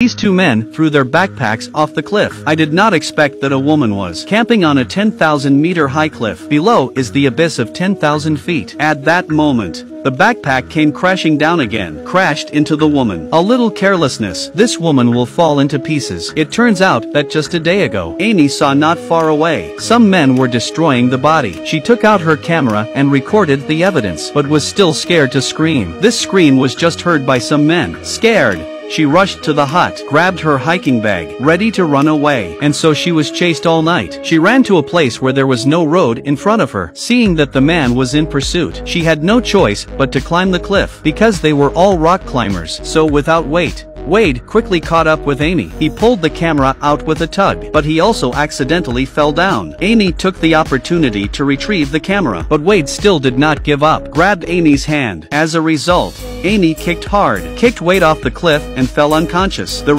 These two men threw their backpacks off the cliff. I did not expect that a woman was camping on a 10,000 meter high cliff. Below is the abyss of 10,000 feet. At that moment, the backpack came crashing down again, crashed into the woman. A little carelessness, this woman will fall into pieces. It turns out that just a day ago, Amy saw not far away. Some men were destroying the body. She took out her camera and recorded the evidence, but was still scared to scream. This scream was just heard by some men. Scared. She rushed to the hut, grabbed her hiking bag, ready to run away, and so she was chased all night. She ran to a place where there was no road in front of her. Seeing that the man was in pursuit, she had no choice but to climb the cliff, because they were all rock climbers, so without wait, Wade quickly caught up with Amy. He pulled the camera out with a tug, but he also accidentally fell down. Amy took the opportunity to retrieve the camera, but Wade still did not give up, grabbed Amy's hand. As a result, Amy kicked hard, kicked Wade off the cliff and fell unconscious. The